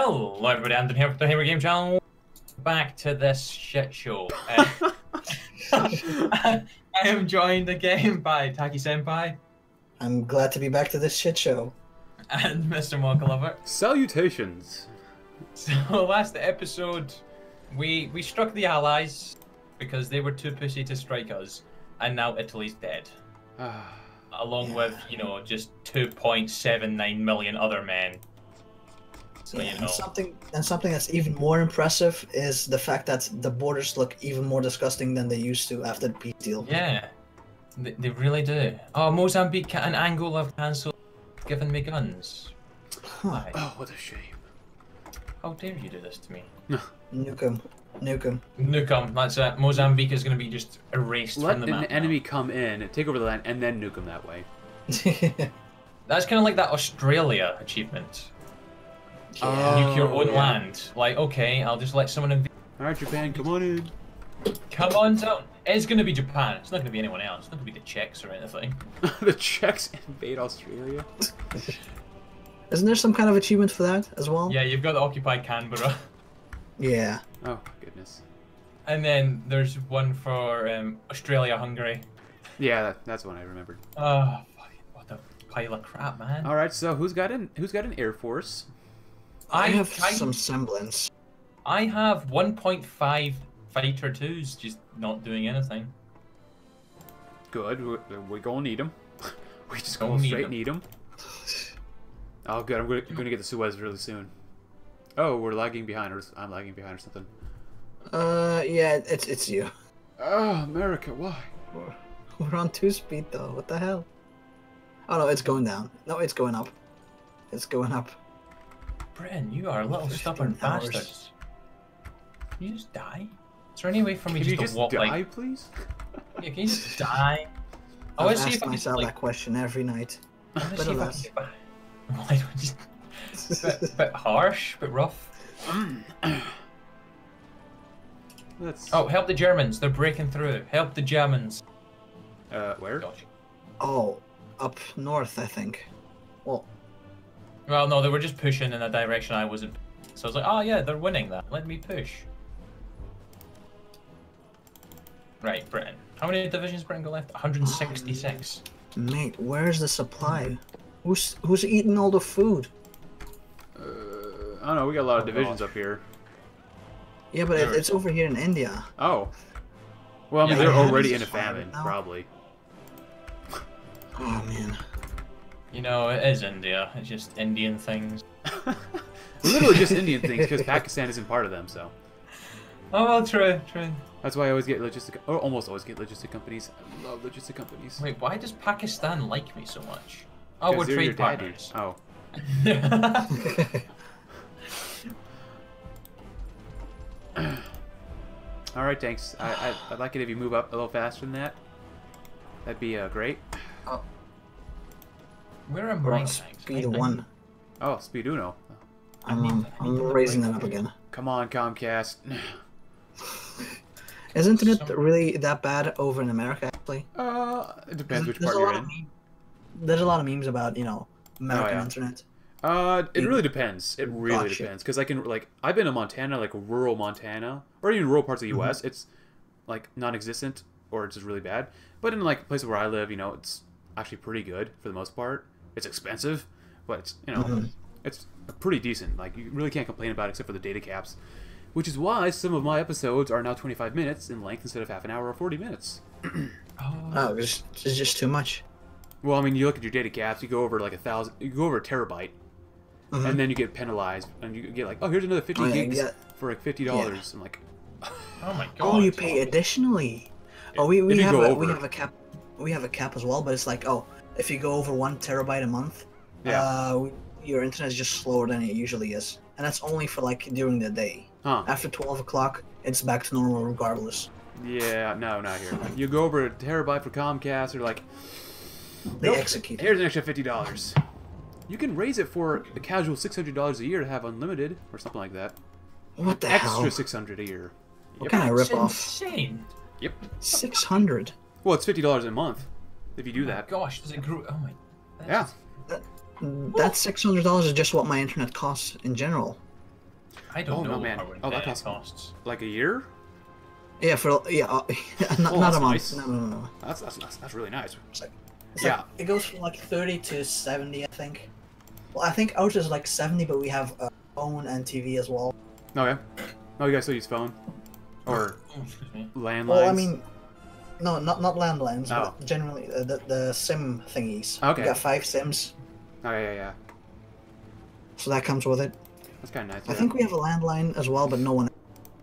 Hello, everybody. Anthony here from the Hammer Game Channel. Back to this shit show. Uh, I am joined again by Takkie Senpai I'm glad to be back to this shit show. and Mr. Mochalover. Salutations. So last episode, we we struck the Allies because they were too pussy to strike us, and now Italy's dead, Ah, along with you know just 2.79 million other men. So Yeah, you know. and something and something that's even more impressive is the fact that the borders look even more disgusting than they used to after the peace deal. Yeah, they, they really do. Oh, Mozambique and Angola have cancelled giving me guns. Why? oh, what a shame. How dare you do this to me? Nuke 'em. Nuke 'em. Nuke 'em, that's it. Mozambique is going to be just erased Let from the an map. now. enemy come in, take over the land, and then nuke them that way. That's kind of like that Australia achievement. Oh, Nuke your own yeah. land. Like, okay, I'll just let someone invade. All right, Japan, come on in. Come on down. It's going to be Japan. It's not going to be anyone else. It's not going to be the Czechs or anything. the Czechs invade Australia. Isn't there some kind of achievement for that as well? Yeah, you've got to occupy Canberra. Yeah. Oh goodness. And then there's one for um, Australia, Hungary. Yeah, that, that's one I remembered. Oh, fuck, what a pile of crap, man. All right, so who's got an who's got an air force? I, have kind- some semblance. I have 1.5 fighter twos just not doing anything. Good, we, we gonna need them. we just Gonna gonna need need them. Oh, good. I'm gonna, gonna get the Suez really soon. Oh, we're lagging behind, or I'm lagging behind, or something. Uh, yeah, it's it's you. Oh, America, why? We're, we're on two speed though. What the hell? Oh no, it's going down. No, it's going up. It's going up. Britain, you are a little stubborn hours. bastards. Can you just die? Is there any way for me Can just you to just walk die, like? please? Yeah, can you just die? I I've want to see if I can myself like. that question every night. I want to but see if I alas. can get. Why don't you just bit, bit harsh, bit rough. Let's. Oh, help the Germans! They're breaking through. Help the Germans. Uh, where? Gosh. Oh, up north, I think. Well, Well, no, they were just pushing in a direction I wasn't. So I was like, oh yeah, they're winning that. Let me push. Right, Britain. How many divisions Britain got left? 166. mate, where's the supply? Who's who's eating all the food? Uh, I don't know. We got a lot of Oh, divisions gosh. up here. Yeah, but it, it's over here in India. Oh. Well, I mean, Yeah, they're I already in a famine, probably. Oh man. You know, it is India. It's just Indian things. Literally just Indian things, because Pakistan isn't part of them, so. Oh, well, true, true. That's why I always get logistic, or almost always get logistic companies. I love logistic companies. Wait, why does Pakistan like me so much? Oh, we're they're your trade daddy. partners. Oh. All right, thanks. I, I, I'd like it if you move up a little faster than that. That'd be uh, great. Where am We're I? on speed one. Oh, Speed Uno. I'm, need- um, I need I'm raising break that up again. Come on, Comcast. Isn't it Some- really that bad over in America? Actually, Uh, it depends which there's part a you're lot of in. meme- there's a lot of memes about you know American yeah. internet. Uh, it Big- really depends. It really Gotcha. depends. Because I can, like, I've been in Montana, like rural Montana, or even rural parts of the. U.S., it's, like, non existent, or it's just really bad. But in, like, places where I live, you know, it's actually pretty good for the most part. It's expensive, but, it's, you know, Mhm. it's pretty decent. Like, you really can't complain about it except for the data caps. Which is why some of my episodes are now 25 minutes in length instead of half an hour or 40 minutes. Oh, Oh, it's, it's just too much. Well, I mean, you look at your data caps, you go over like a thousand, you go over a terabyte, Mhm. and then you get penalized, and you get like, oh, here's another 50 Oh, yeah, gigs yeah. for like fifty dollars. I'm like, oh my god. Oh, you pay additionally. Oh, we, we have a, over we have a cap. We have a cap as well, but it's like oh, if you go over one terabyte a month, Yeah. uh, your internet is just slower than it usually is, and that's only for like during the day. huh? After twelve o'clock, it's back to normal regardless. Yeah, no, not here. Like, you go over a terabyte for Comcast, or like, They Nope. execute. here's an extra fifty dollars. You can raise it for a casual six hundred dollars a year to have unlimited, or something like that. What the Extra hell? six hundred a year. What Yep. kind of That's rip off? insane. Yep. Six hundred. Well, it's fifty dollars a month if you do that. Gosh, does it grow? Oh my. Yeah. That six hundred dollars is just what my internet costs in general. I don't Oh, no, know man. Oh, that costs- costs. Like a year? Yeah, for yeah, uh, not, Oh, not that's a month. nice. No, no, no, no. That's that's that's, that's really nice. It's like, it's Yeah. like, it goes from like 30 to 70, I think. Well, I think ours is like 70, but we have a phone and TV as well. Oh yeah. Oh, you guys still use phone or excuse me. landlines? Well, I mean, no, not not landlines, Oh. but generally uh, the the SIM thingies. Okay. We got five SIMs, oh yeah, yeah, yeah. so that comes with it. That's kind of nice. I yeah. think we have a landline as well, but no one.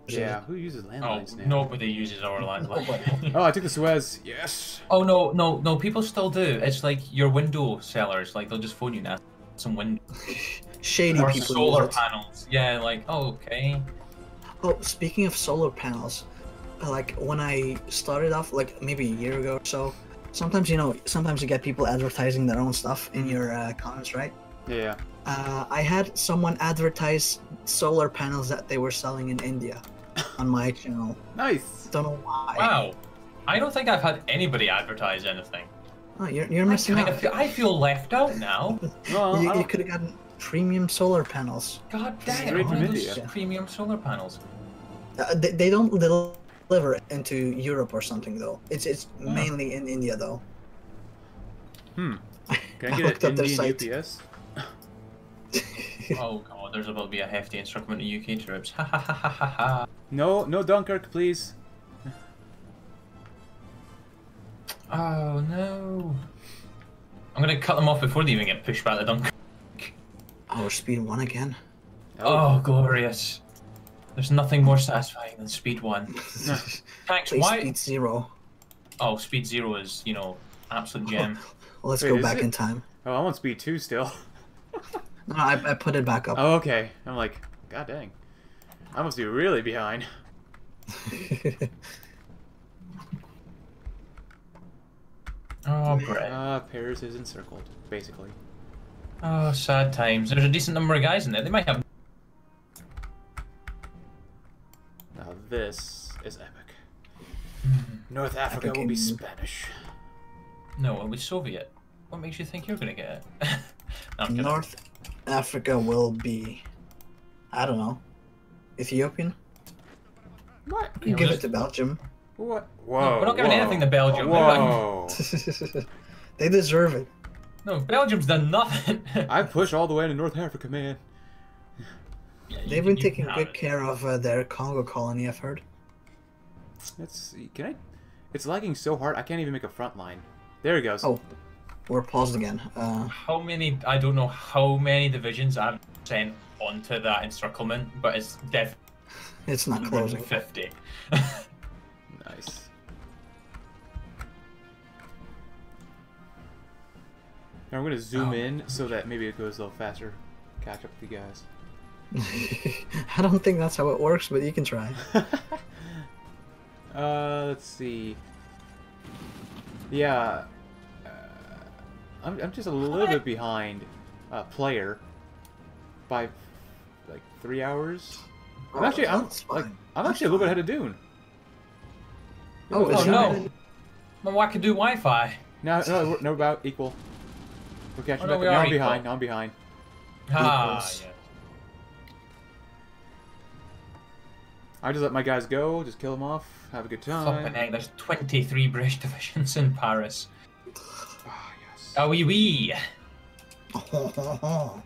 uses Yeah. it. Who uses Oh, landlines now? nobody uses our landline. Oh, I took the Suez. Yes. oh no, no, no! People still do. It's like your window sellers. Like they'll just phone you now. Some window Shady or people. solar panels. Yeah, like oh, okay. Oh, speaking of solar panels, like when I started off, like maybe a year ago or so, sometimes you know, sometimes you get people advertising their own stuff in your uh, comments, right? Yeah. yeah. Uh, I had someone advertise solar panels that they were selling in India on my channel. Nice. Don't know why. Wow. I don't think I've had anybody advertise anything. Oh, you're, you're I missing kind out. feel, I feel left out now. Well, you, you could have gotten premium solar panels. God damn it! all those India. Premium solar panels. Uh, they, they don't deliver into Europe or something though. It's it's Yeah. mainly in India though. Hmm. Can I I looked get up an their Indian site. UPS? Oh god, there's about to be a hefty instrument of UK troops. Ha ha ha ha ha ha. No, no Dunkirk, please. Oh no. I'm gonna cut them off before they even get pushed back to Dunkirk. Oh, we're speed one again. Oh, glorious. There's nothing more satisfying than speed one. Thanks, why? speed zero. Oh, speed zero is, you know, absolute gem. Well, let's Wait, go back it? in time. Oh, I want speed two still. No, I, I put it back up. Oh, okay. I'm like, god dang. I must be really behind. Oh, Brett. Uh, Paris is encircled, basically. Oh, sad times. There's a decent number of guys in there. They might have. This is epic. Hmm. North Africa Epic will be Spanish. No, it'll be Soviet. What makes you think you're gonna get it? no, North Africa will be, I don't know, Ethiopian. What? You Give we're it to Belgium. What? Whoa. we're not giving whoa, anything to Belgium. They're like- Whoa. they deserve it. No, Belgium's done nothing. I push all the way to North Africa, man. Yeah, They've been taking good it. care of uh, their Congo colony, I've heard. Let's see. Can I? It's lagging so hard, I can't even make a front line. There he goes. Oh, we're paused again. Uh, How many? I don't know how many divisions I've sent onto that encirclement, but it's definitely it's not closing. fifty. Nice. Now I'm gonna zoom Oh. in so that maybe it goes a little faster. Catch up with you guys. I don't think that's how it works, but you can try. uh, let's see. Yeah, uh, I'm I'm just a little bit behind uh, player by like three hours. I'm Oh, actually I'm like. I'm actually a little bit ahead of Doon. Oh, Oh is no! that- My Wackadoo Wi-Fi. No, no, no, about equal. We're catching Oh, no, up. we now are I'm equal. behind. Now I'm behind. Ah, Equals. I just let my guys go, just kill them off, have a good Flipping time. heck, there's 23 British divisions in Paris. Ah, yes. Ah oui oui.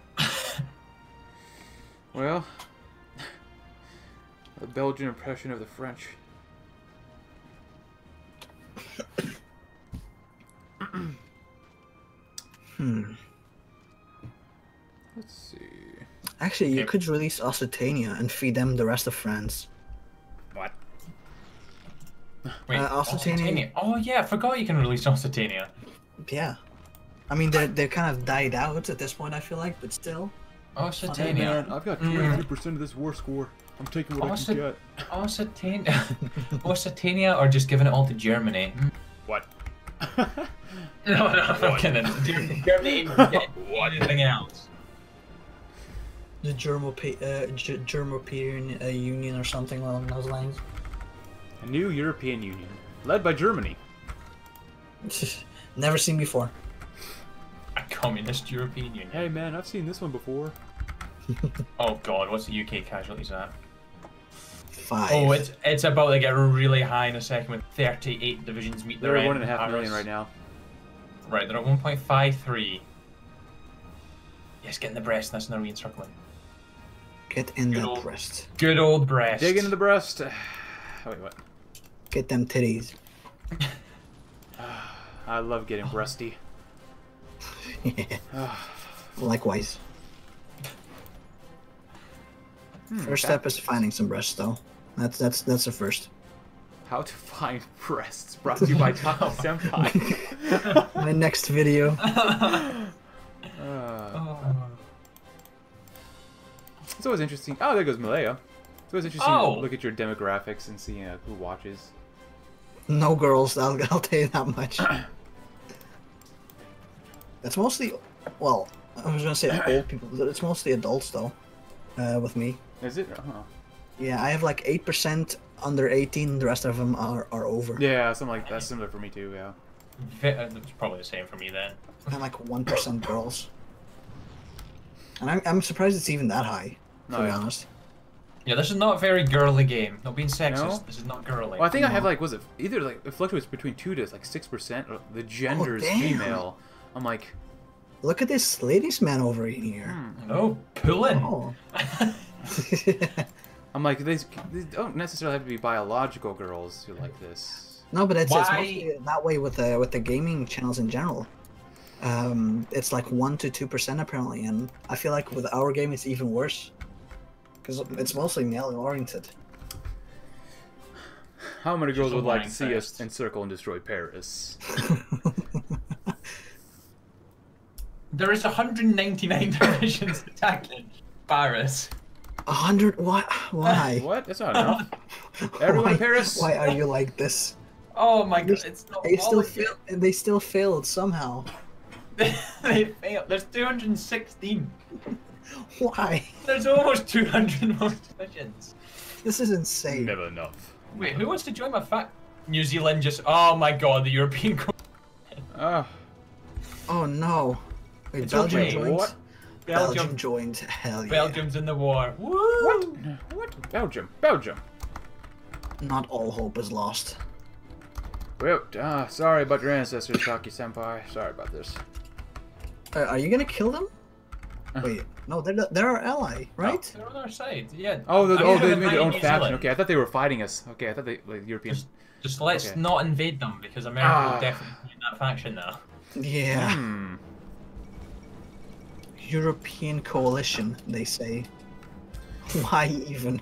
Well, a Belgian impression of the French. hmm. Let's see. Actually, you Okay. could release Occitania and feed them the rest of France. What? Wait, Uh, Occitania- Oh yeah, I forgot you can release Occitania. Yeah. I mean, they're, they're kind of died out at this point, I feel like, but still. Occitania. I've got Mm. 23% of this war score. I'm taking what Awesome. I can get. Occitania. Occitania or just giving it all to Germany? What? No, no, I'm kidding. Germany can get anything else. The Germo uh, G- uh, Union or something along those lines. A new European Union, led by Germany. Never seen before. A communist European Union. Hey man, I've seen this one before. Oh god, what's the UK casualties at? Five. Oh, it's it's about to get really high in a second when 38 divisions meet They're their at end. one and a half Paris. million right now. Right, they're at 1.53. Yes, get in the Brest. That's Norwegian circling. Get in Good that old- Brest. Good old Brest. Dig into the Brest. Wait, what? Get them titties. I love getting breasty. Likewise. Hmm, First okay. step is finding some breasts, though. That's that's that's the first. How to find breasts brought to you by Takkie Senpai. My next video. Uh, it's always interesting. Oh, there goes Malaya. It's always interesting Oh. to look at your demographics and see uh, who watches. No girls. I'll, I'll tell you that much. It's mostly, well, I was gonna say old people. but It's mostly adults though. Uh, with me. Is it? Uh-huh. Yeah, I have like eight percent under eighteen. The rest of them are are over. Yeah, something like that's similar for me too. Yeah. Uh, It's probably the same for me then. And like one percent girls. And I'm, I'm surprised it's even that high. To No, be yeah. honest. Yeah, this is not a very girly game. Not being sexist. No? This is not girly. Well, I think I have No. like was it either like it fluctuates between two to like six percent. Of the gender is damn. female. I'm like, Look at this ladies man over here. hmm. Oh, pulling. Oh. I'm like these, they don't necessarily have to be biological girls who like this. no, but it's, it's mostly that way with the with the gaming channels in general. Um, it's like one to two percent apparently, and I feel like with our game it's even worse because it's mostly male oriented. How many girls would like to wine see us encircle and destroy Paris? There is 199 divisions attacking Paris. A hundred? Why? Why? What? That's not enough. Everyone why, Paris? Why are you like this? Oh my god, it's not They still all fail. They still failed somehow. they failed. There's 216. Why? There's almost 200 more divisions. This is insane. Never enough. Wait, who wants to join my fat New Zealand just. Oh my god, the European. Co- Ah, Oh no! Wait, It's Belgium okay. joined. what? Belgium. Belgium. joined. Hell yeah! Belgium's in the war. Woo! What? What? Belgium. Belgium. Not all hope is lost. Well, uh, sorry about your ancestors, Takkie Senpai. Sorry about this. Uh, are you gonna kill them? Uh. Wait, no, they're they're our ally, right? They're on our side. Yeah. Oh, the, I'm oh, they made invite their own New faction. Okay, I thought they were fighting us. Okay, I thought they like European. Just, just let's Okay. not invade them because America Ah. will definitely be in that faction now. Yeah, Hmm. European coalition. They say. Why even?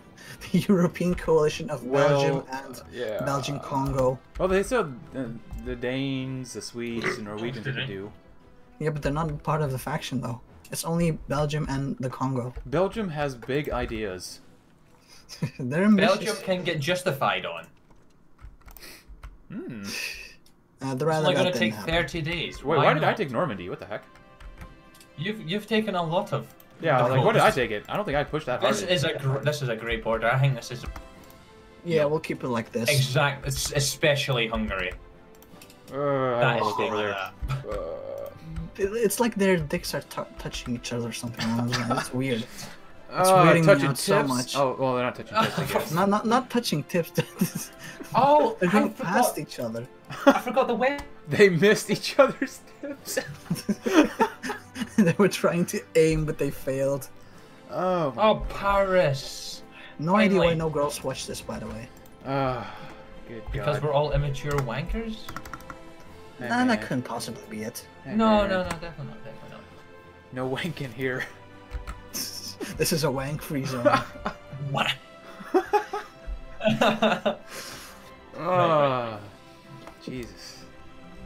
The European coalition of Belgium Well, and yeah. Belgian Congo. Well, they still the, the Danes, the Swedes, the Norwegians Did they they? do. Yeah, but they're not part of the faction though. It's only Belgium and the Congo. Belgium has big ideas. they're ambitious. Belgium can get justified on. Hmm. Uh, It's the rather only going to take happen. 30 days. Wait, why, did I take Normandy? What the heck? You've you've taken a lot of. Yeah, the like what did I take it? I don't think I pushed that hard. This is a gr- this is a great border. I think this is Yeah, we'll keep it like this. exact, it's especially Hungary. Uh, I That don't is look over like there. that. It- It's like their dicks are tou touching each other or something. I don't know, It's weird. It's uh, weirding me touching out so much. Oh, well, they're not touching tips, I guess. Not not not touching tips. Oh, They're going past each other. I forgot the way. they missed each other's tips. they were trying to aim, but they failed. oh, Oh, Paris. No idea why no girls watch this, by the way. Ah, good Because God. we're all immature wankers. Hey, Nah, that couldn't possibly be it. Hey, No, no, no, definitely not, definitely not. No wanking here. this is a wank-free zone. What? Ah, Jesus.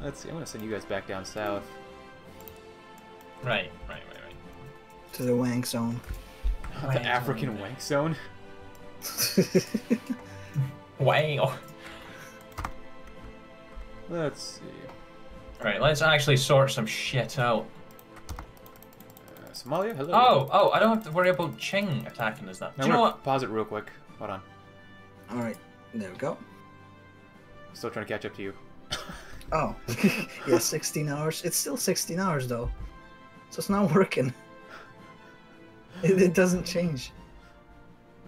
Let's see. I'm gonna send you guys back down south. right, right, right, right. to the wank zone. Wank the African zone. wank zone. Wow. Let's see. Right, let's actually sort some shit out. Uh, Somalia. Hello. Oh, oh, I don't have to worry about Ching attacking us now. Now Do you know what? Pause it real quick. Hold on. All right, there we go. Still trying to catch up to you. Oh, yeah, 16 hours. It's still 16 hours though, so it's not working. It, it doesn't change.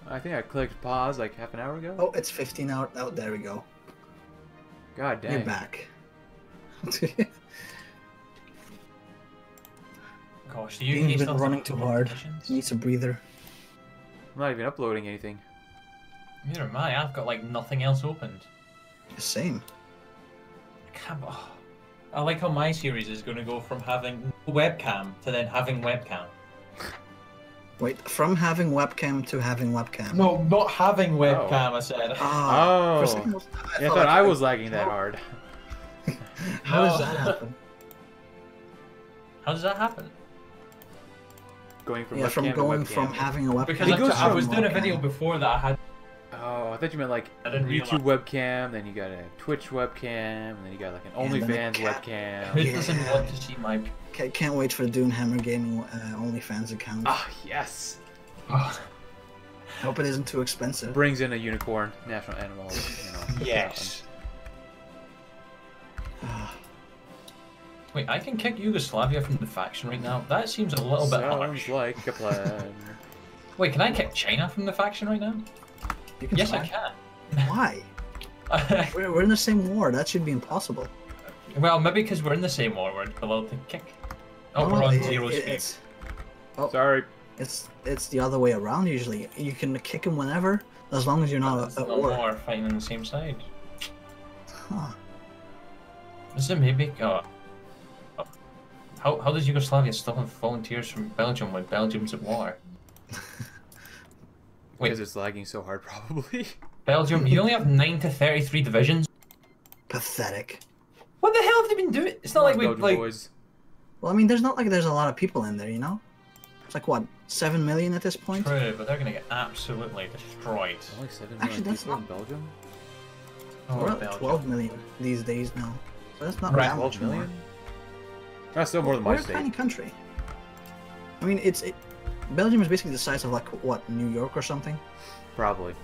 I think I clicked pause like half an hour ago. Oh, it's 15 hours. Oh, there we go. God dang. You're back. Gosh, do you You've been running too hard. competitions? Needs a breather. I'm not even uploading anything. Neither am I. I've got like nothing else opened. The same. I can't. Oh. I like how my series is going to go from having webcam to then having webcam. Wait, from having webcam to having webcam. No, not having oh. webcam. I said. Ah, for a Oh. I Yeah, I felt thought I was lagging that hard. How does that happen? How does that happen? Going from yeah, from going from having a webcam Because It I, I was from doing a webcam. video before that I had. Oh, I thought you meant like I YouTube webcam, then you got a Twitch webcam, and then you got like an And then a OnlyFans cat. Who webcam. doesn't want to see my? Ca- Can't wait for the Doonhamer Gaming uh, OnlyFans account. Ah, yes. Hope it isn't too expensive. Brings in a unicorn, national animal. You know, yes. Wait, I can kick Yugoslavia from the faction right now. That seems a little bit Sounds harsh. like a plan. Wait, can I kick China from the faction right now? you can Yes, try. I can. Why? We're, we're in the same war. That should be impossible. well, maybe because we're in the same war, we're allowed to kick. Oh, No, we're oh, on it- zero it- speed. It's, oh, Sorry. it's it's the other way around usually. You can kick him whenever, as long as you're not There's at no war. more fighting on the same side. Huh. Is it maybe? Oh. Oh. How, how does Yugoslavia still have volunteers from Belgium when Belgium's at war? Wait. Because it's lagging so hard, probably. Belgium, you only have 9 to 33 divisions? Pathetic. What the hell have they been doing? It's not like we, Belgian like, boys. Well, I mean, there's not like there's a lot of people in there, you know. It's like what, seven million at this point? true, but they're gonna get absolutely destroyed. Only seven Actually, that's people in not- Belgium. Oh, We're at Belgium. 12 million these days now. So that's not Right, that much Twelve more. That's still more than my We're a tiny country. I mean, it's it, Belgium is basically the size of like what New York or something. Probably.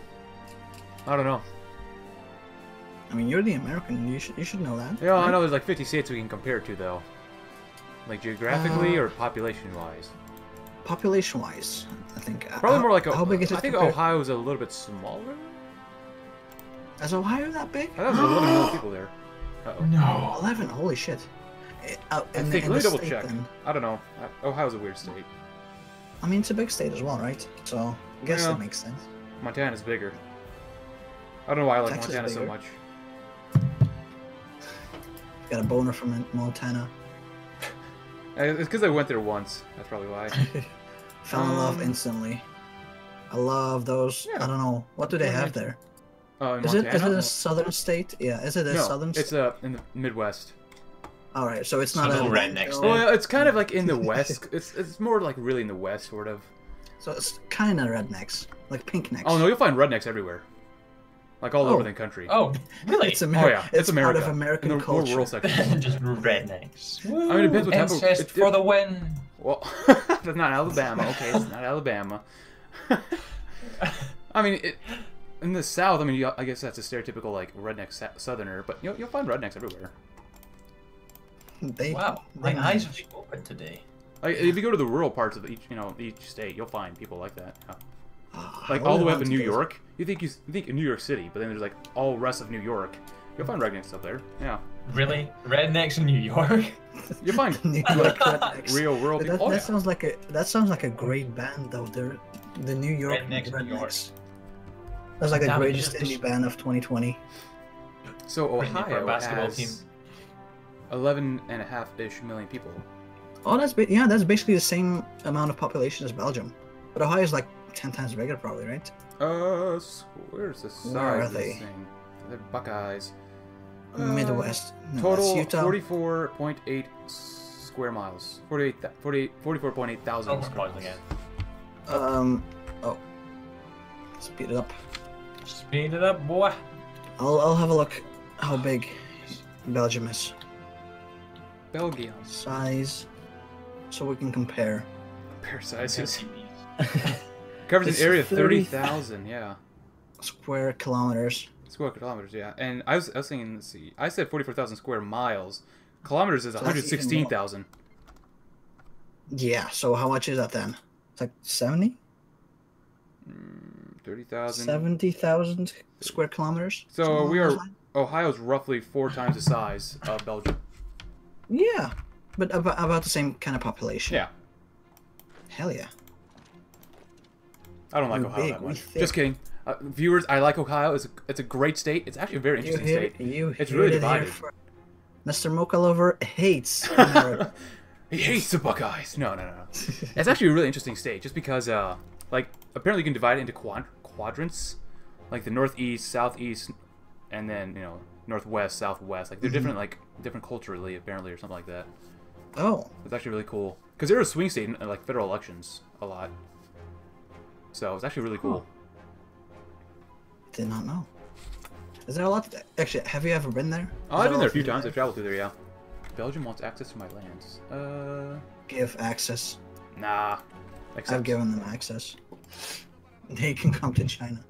I don't know. I mean, you're the American. You should you should know that. Yeah, I know there's like 50 states we can compare to though. Like geographically Uh, or population wise. Population-wise, I think. uh, Probably how- more like a, how big is it? I think compared- Ohio's a little bit smaller. Is Ohio that big? I thought there was 11 million people there. Uh-oh. No. Eleven. Holy shit. Uh, I in the- think. Let me double check. then. I don't know. Ohio's a weird state. I mean, it's a big state as well, right? So I guess Yeah. that makes sense. Montana's bigger. I don't know why I like Texas Montana so much. Got a boner from Montana. Uh, It's because I went there once. That's probably why. Fell in love Um, instantly. I love those. Yeah. I don't know. What do they have there? Uh, in Is it is it a southern state? Yeah. Is it a no, southern? State? it's uh, in the Midwest. All right. So it's So not a little rednecks Oh, there. Well, it's kind of like in the West. It's it's more like really in the West, sort of. So it's kind of rednecks, like pink necks. Oh no, you'll find rednecks everywhere, like all Oh. over the country. Oh, really? It's Oh, America. yeah, it's, America. part of American in the culture. more rural section. Just rednecks. I mean, it depends what type of- Incest it- for it- the win. Well, that's not Alabama. Okay, it's not Alabama. I mean, it, in the South, I mean, you, I guess that's a stereotypical like redneck Southerner, but you'll, you'll find rednecks everywhere. They, Wow, they eyes are just open today. Like, if you go to the rural parts of each, you know, each state, you'll find people like that. Yeah. Ah, Like all the way up in New those- York, you think you, you think in New York City, but then there's like all rest of New York. You'll find rednecks up there. Yeah, Really? Rednecks in New York? you'll find New York rednecks. real world. That, people. Oh, that yeah. sounds like a that sounds like a great band though. They're the New York Rednecks, New York. That's like the Damn greatest just- indie band of 2020. So Britney for a Ohio basketball has team. 11 and a half ish million people. Oh, that's ba- yeah, that's basically the same amount of population as Belgium, but Ohio is like 10 times bigger, probably, right? Uh, where's the size Where are they? thing? They're Buckeyes. Uh, Midwest. No, Total that's Utah. 44.8 square miles. 48, th- 48 44.8 thousand Oh, square pause miles. again. Um, oh, speed it up. Speed it up, boy. I'll I'll have a look how big Belgium is. Belgium. Size, so we can compare. Compare sizes. CPs. Covers It's an area of 30 30,000, yeah. Square kilometers. Square kilometers, yeah. And I was, I was thinking, let's see. I said 44,000 square miles. Kilometers is So that's even more. 116,000. Yeah. So how much is that then? It's like 70? Mm, Thirty thousand. 70,000 square kilometers. So we are-. Ohio's roughly four times the size of Belgium. Yeah, but about, about the same kind of population. Yeah. Hell yeah. I don't like Ohio big, that much. Just kidding. Uh, viewers, I like Ohio. It's a, it's a great state. It's actually a very You interesting hear, state. you It's really it divided. fir- Mr. Mocha Lover hates he hates the Buckeyes. No, no, no. no. it's actually a really interesting state, just because, uh, like, apparently you can divide it into quad- quadrants, like the northeast, southeast, and then you know northwest, southwest. Like they're different, like different culturally, apparently, or something like that. oh, It's actually really cool because they're a swing state in uh, like federal elections a lot. So it's actually really cool. did not know. Is there a lot? Actually, have you ever been there? Oh, I've been there a few times. I've traveled through there. Yeah. Belgium wants access to my lands. Uh, Give access. nah. I've given them access. They can come to China.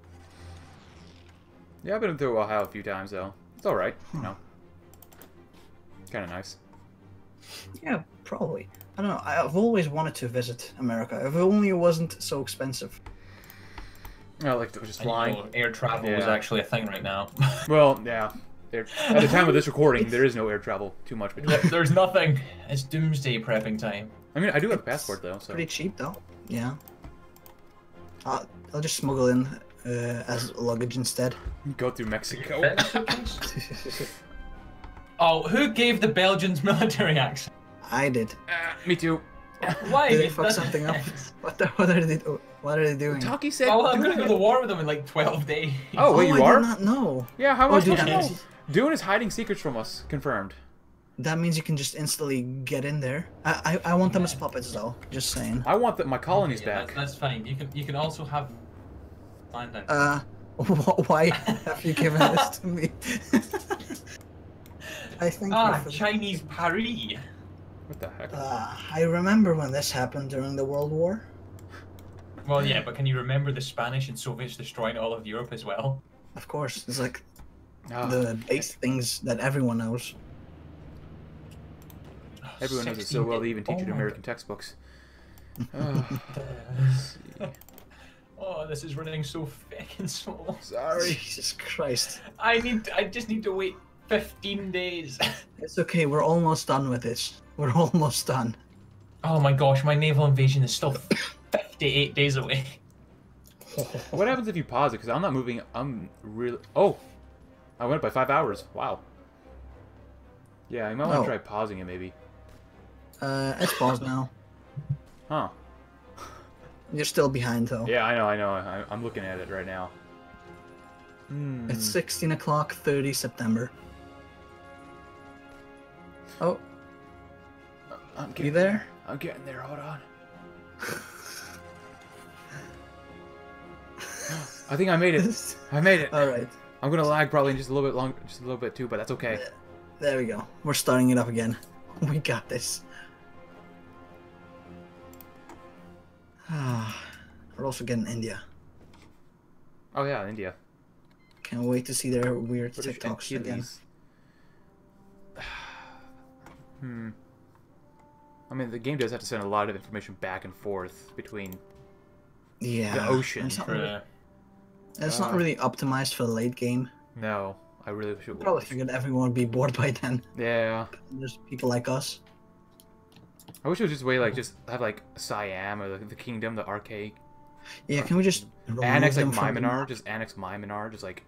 yeah, I've been through Ohio a few times though. It's all right. You know, kind of nice. Yeah, probably. I don't know. I've always wanted to visit America. If only it wasn't so expensive. I like to just And, you flying. know, air travel is actually a thing right now. Well, yeah. There, at the time of this recording, there is no air travel too much between. There's nothing. It's doomsday prepping time. I mean, I do have a passport though, so Pretty cheap though. Yeah. I'll, I'll just smuggle in uh, as luggage instead. go through Mexico. oh, who gave the Belgians military access? I did. Ah, me too. Why? Did they fuck something up? What the? What are they? do- What are they doing? Takkie said. Oh, I'm gonna go to war with them in like 12 days. Oh, wait, you I are? did not know. Yeah, how am Oh, I dude, supposed to that know? means, Doon is hiding secrets from us. Confirmed. That means you can just instantly get in there. I I, I want them as puppets though. Just saying. I want that my colonies Yeah, back. That's, that's fine. You can you can also have. Fine then. Uh, wh- why have you given this to me? I think. ah, for- Chinese Paris. What the heck? Uh, I remember when this happened during the World War. Well, yeah, but can you remember the Spanish and Soviets destroying all of Europe as well? Of course, it's like Ah, the base things that everyone knows. Everyone knows it so well. They even teach Oh it in my American textbooks. God. Oh, this is running so fucking slow. sorry. Jesus Christ. I need. I just need to wait 15 days. It's okay, we're almost done with this. We're almost done. Oh my gosh, my naval invasion is still 58 days away. What happens if you pause it? Because I'm not moving. I'm really. Oh, I went up by five hours. Wow. Yeah, you might want Oh. to try pausing it, maybe. Uh, it's paused now. Huh? You're still behind though. Yeah, I know, I know. I, I'm looking at it right now. Hmm. It's 16 o'clock, 30 September. Oh, I'm you getting there? I'm getting there. Hold on. I think I made it. I made it. Alright, I'm gonna lag probably just a little bit long, just a little bit too, but that's okay. there we go. We're starting it up again. We got this. We're also getting India. Oh yeah, India. Can't wait to see their weird British TikToks again. Hmm. I mean, the game does have to send a lot of information back and forth between. Yeah. The ocean. It's not, really, For, it's not Uh, really optimized for the late game. No, I really wish it was. Probably figured everyone would be bored by then. Yeah, There's people like us. I wish it was just way like just have like Siam or the, the kingdom, the arcade Yeah, can we just annex like them from Myanmar, just annex Myanmar, just like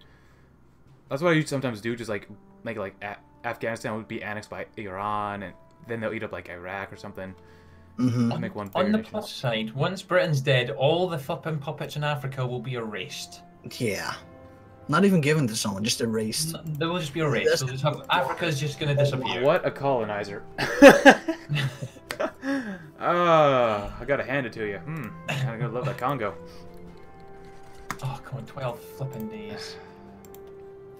that's what I used to sometimes do, just like make like a- Afghanistan would be annexed by Iran, and then they'll eat up like Iraq or something. Mhm. I'll make one. on bigger the nation. plus side, once Britain's dead, all the flipping puppets in Africa will be erased. Yeah. Not even given to someone, just erased. N- They will just be erased. That's- They'll just have, Africa's just gonna disappear. What a colonizer! Ah, I gotta hand it to you. Hmm, I gotta love that Congo. Oh, come on, 12 flipping days.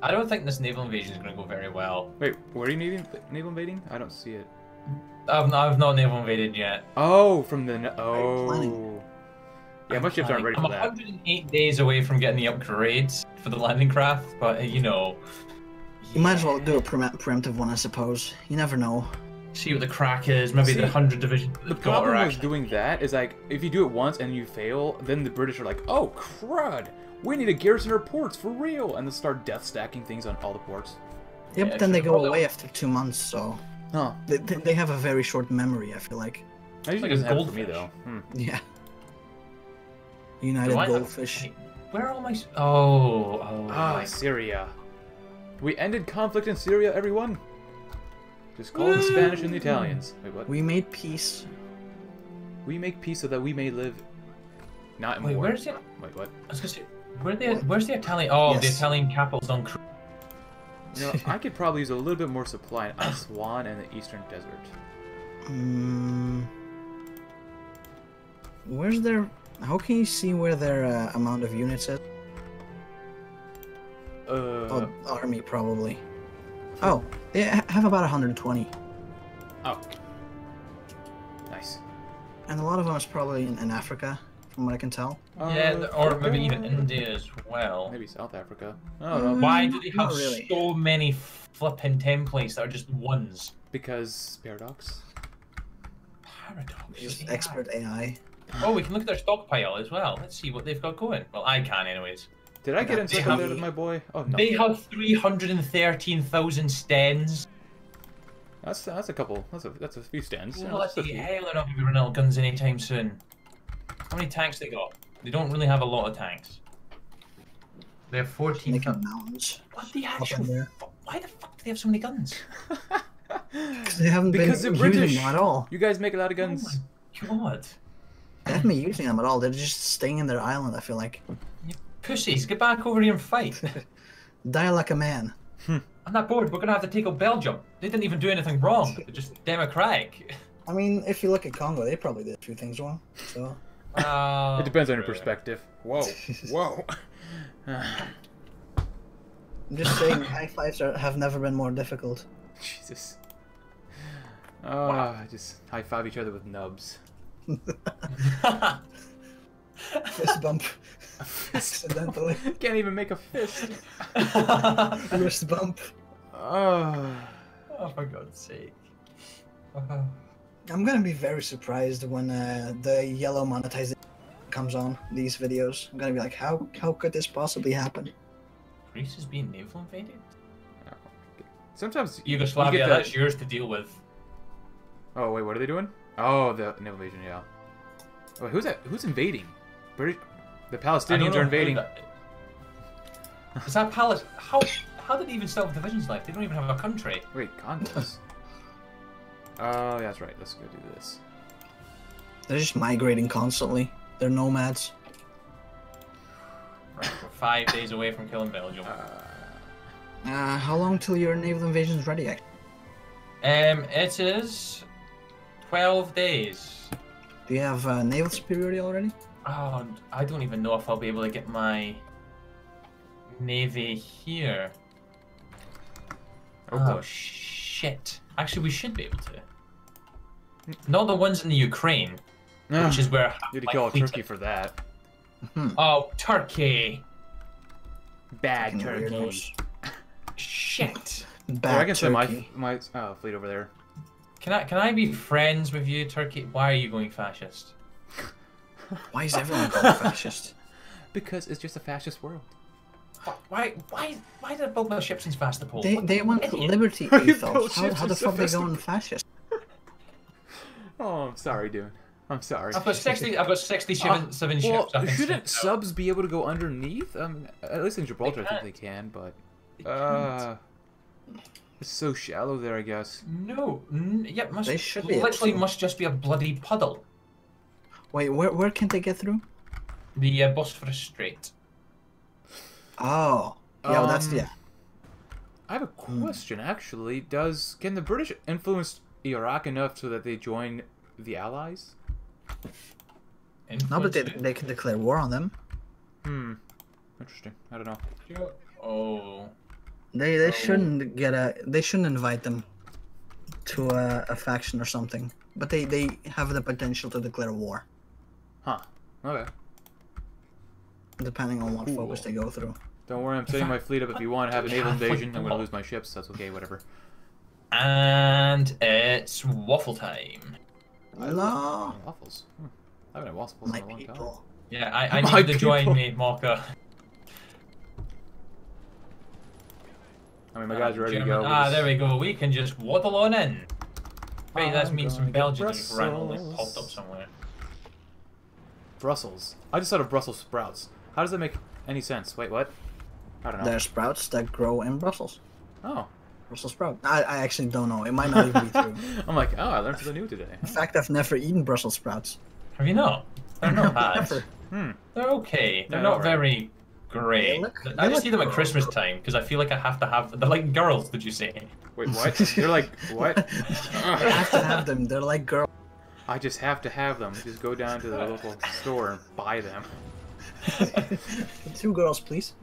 I don't think this naval invasion is gonna go very well. Wait, where are you naval, naval invading? I don't see it. I've not, I've not naval invaded yet. Oh, from the oh. Yeah, my ships aren't ready I'm for that. 108 days away from getting the upgrades for the landing craft, but uh, you know. You might as well do a pre- preemptive one, I suppose. You never know. See what the crack is. Maybe See, the hundred division. The problem with doing that is like if you do it once and you fail, then the British are like, "Oh crud, we need to garrison our ports for real," and they start death stacking things on all the ports. Yeah, Yeah, but then they go away after two months, so Huh? they, they they have a very short memory. I feel like. I usually Like a doesn't happen for me goldfish. though. Hmm. Yeah. United Do I have- Goldfish. Hey, Where are all my? Oh, oh. Ah, my- Syria. We ended conflict in Syria, everyone. Just call the Spanish and the Italians. Wait, what? We made peace. We make peace so that we may live. Not in Wait, war. where's the? I Wait, what? was gonna say, where the? Where's the Italian? Oh, the Italian capital's on. You know, I could probably use a little bit more supply in Aswan and the Eastern Desert. Mm, where's their? How can you see where their uh, amount of units is? Uh, Oh, army probably. Oh, they have about 120, oh. Nice. and a lot of them is probably in, in Africa, from what I can tell. yeah, Uh, or maybe even India as well. Maybe South Africa. I don't know. Mm. Why do they have really. so many flipping templates that are just ones? Because paradox. Paradox. Just AI. expert AI. Oh, we can look at their stockpile as well. Let's see what they've got going. Well, I can, anyways. Did I get into have- there with my boy? Oh no. They have 313,000 stands. That's that's a couple. That's a that's a few stands. you know, Well, let's that's a see. few. Hell, they're not going to be running out of guns anytime soon. How many tanks they got? They don't really have a lot of tanks. They have 14. Making gun- mountains. What the actual? in there. fu- Why the fuck do they have so many guns? 'Cause they haven't Because been they're using British. them at all. You guys make a lot of Oh guns. my god. They haven't been using them at all. They're just staying in their island. I feel like. You pussies, get back over here and fight. Die like a man. I'm not bored. We're going to have to take out Belgium. They didn't even do anything wrong. They're just democratic. I mean, if you look at Congo, they probably did a few things wrong. So. Uh, It depends on your perspective. Whoa, whoa. I'm just saying, high fives are, have never been more difficult. Jesus. Oh, Ah, just high five each other with nubs. Fist bump. Accidentally. Can't even make a fist. Wrist bump. Oh. oh, for God's sake. Uh, I'm gonna be very surprised when uh, the yellow monetization comes on these videos. I'm gonna be like, how how could this possibly happen? Greece is being naval invaded? Sometimes you Yugoslavia, get that- that's yours to deal with. Oh wait, what are they doing? Oh, the naval invasion. Yeah. Wait, who's that? Who's invading? British. The Palestinians are who invading. that- Is that Palace? How how did they even start have divisions left? They don't even have a country. Wait, condos. Oh, yeah, that's right. Let's go do this. They're just migrating constantly. They're nomads. Right, we're five days away from killing Belgium. Uh, Uh, how long till your naval invasion's ready? Um, it is twelve days. Do you have uh, naval superiority already? Oh, I don't even know if I'll be able to get my navy here. oh, Oh, shit! Actually, we should be able to. Not the ones in the Ukraine, Ah, which is where. Need to my kill fleet- Turkey for that. Oh, Turkey! Bad Turkey. Shit! Oh, Bad I can send my my uh, fleet over there. Can I can I be friends with you, Turkey? Why are you going fascist? Why is everyone going fascist? Because it's just a fascist world. Why why why did I build my ships in Sevastopol? They they want idiot. liberty Are ethos. How, how the for fuck they Sevastopol? going fascist? Oh, I'm sorry, dude. I'm sorry. I've got sixty. I've got sixty-seven Uh, seven well, ships. I can shouldn't send out. subs be able to go underneath? Um, at least in Gibraltar, I think they can, but They uh, it's so shallow there, I guess. No, n- yeah, must They should be literally to. must just be a bloody puddle. Wait, where where can they get through? The uh, Bosphorus Strait. Oh, yeah, well, that's Um, yeah. I have a question, actually. Does can the British influence Iraq enough so that they join the Allies? No, but they, Influence- they can declare war on them. Hmm. Interesting. I don't know. Oh, They they Oh. shouldn't get a they shouldn't invite them to a, a faction or something. But they they have the potential to declare war, Huh. Okay. depending on what Cool. focus they go through. Don't worry, I'm setting my fleet up. If you want to have a naval Catholic invasion, I'm going to lose my ships. That's okay, whatever. And it's waffle time. No. Waffles. Hmm. I haven't had waffles My in a long time. Yeah, I, I My need you to join me, Mocha. I mean, my guys are ready to go. Ah, there we go. We can just waddle on in. Wait, that's I'm me and some Belgians just randomly popped up somewhere. Brussels. I just thought of Brussels sprouts. How does that make any sense? Wait, what? I don't know. There are sprouts that grow in Brussels. Oh. Brussels sprout. I, I actually don't know. It might not even be true. I'm like, oh, I learned something new today. In fact, I've never eaten Brussels sprouts. Have you not? They're not bad. Never. Hmm. They're okay. They're They're not alright. very great. They look- I just look see them at gross. Christmas time because I feel like I have to have. They're like girls. Did you say? Wait, what? They're like, what? I have to have them. They're like girls. I just have to have them. Just go down to the local store and buy them. Two girls, please.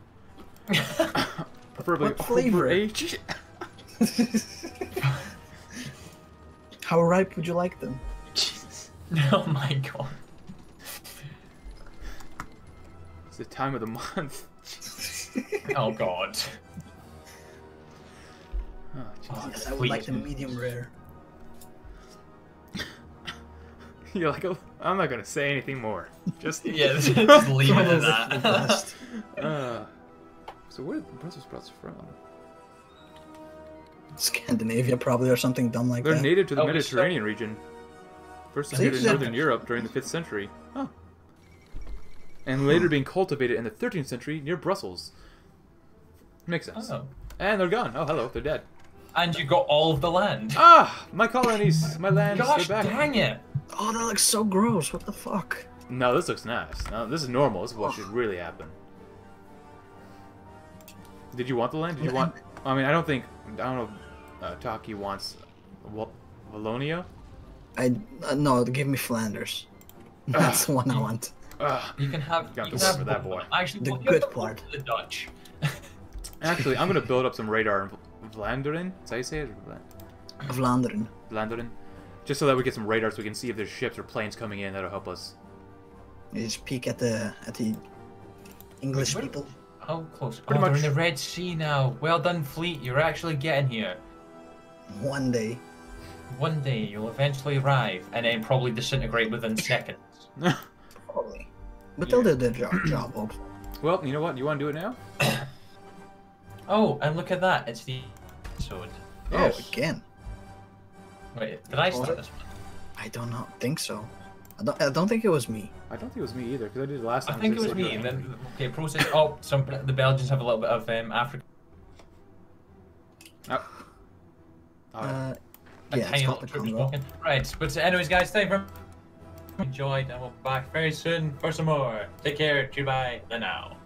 Preferably What flavor? overage. How ripe would you like them? Jesus. Oh my god. It's the time of the month. Oh god. Oh, Oh. Yes, I would like them medium rare. You're like, oh, I'm not gonna say anything more. Just Yeah, just leave it at the that. best. Uh, so where are the Brussels sprouts from? Scandinavia, probably, or something dumb like that. They're native to the Oh, we still- Mediterranean region. First See, discovered in yeah. northern Europe during the 5th century. Oh. And later being cultivated in the 13th century near Brussels. Makes sense. Oh. And they're gone. Oh, hello, they're dead. And you got all of the land. Ah, my colonies, my land. Gosh back. dang it! Oh, that looks so gross. What the fuck? No, this looks nice. No, this is normal. This is what should really happen. Did you want the land? Did you want? I mean, I don't think. I don't know. if, Uh, Takkie wants Wal- Wallonia. I uh, no, give me Flanders. That's the one I want. Ugh. You can have. Got you can have for that both. boy. Actually, The well, you have good to part. The Dutch. Actually, I'm gonna build up some radar in Vlaanderen. Is that how you say it? Vla- Vlaanderen. Vlaanderen. Just so that we get some radar, so we can see if there's ships or planes coming in. That'll help us. You just peek at the at the English Where- people. How close? Pretty oh, they're much. in the Red Sea now. Well done, fleet. You're actually getting here. One day. One day you'll eventually arrive, and then probably disintegrate within seconds. Probably. But they'll do their job, job hopefully. well, you know what? You want to do it now? Oh, and look at that. It's the episode. Oh, again. Wait, did I start this one? I don't know. Think so. I don't. I don't think it was me. I don't think it was me either, because I did it last I time. think it was me. And then, okay, process. Oh, some the Belgians have a little bit of um, African. Oh. Oh, Uh, a yeah, it's tiny called little the troops Congo. walking. Right, but anyways, guys, thank you for enjoyed, and we'll be back very soon for some more. Take care. Goodbye. The now.